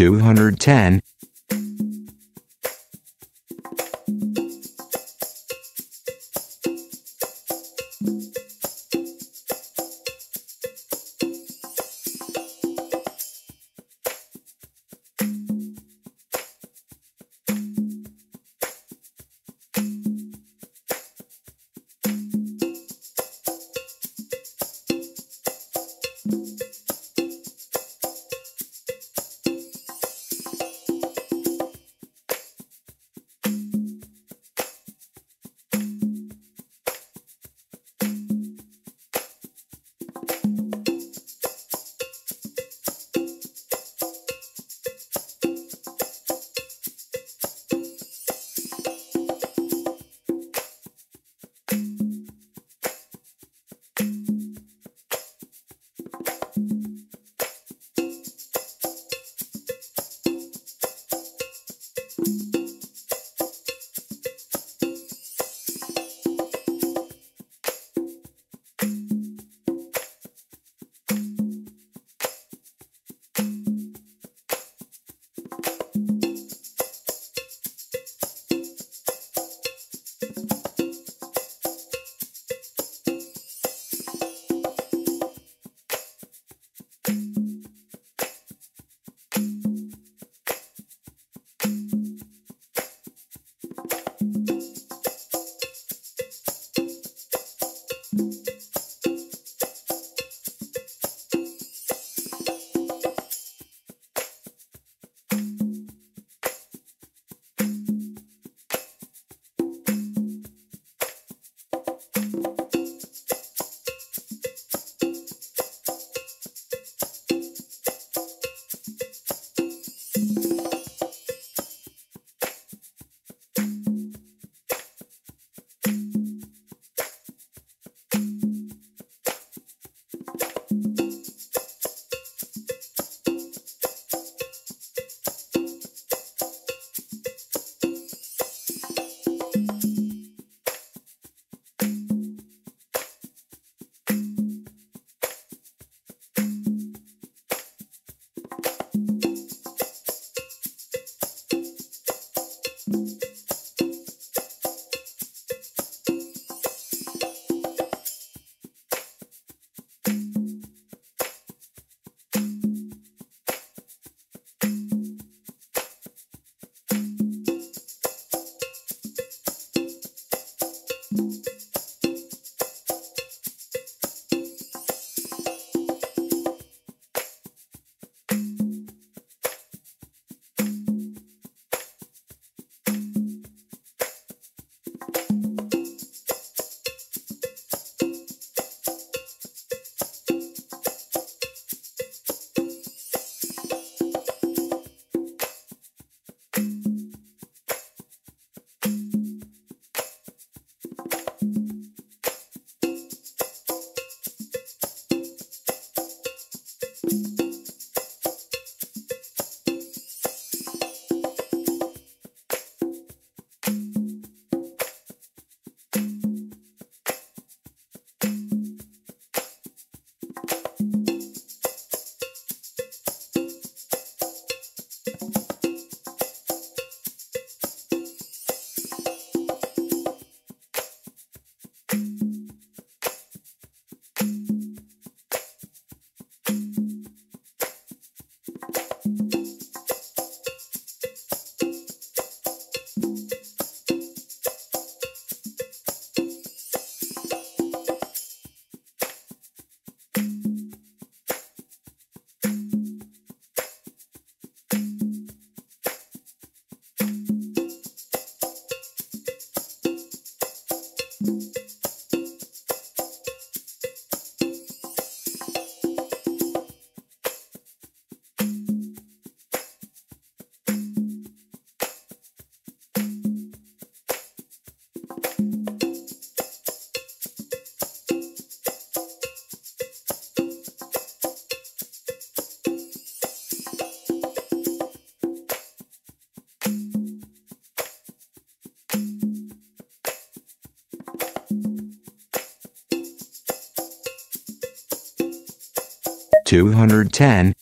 210 210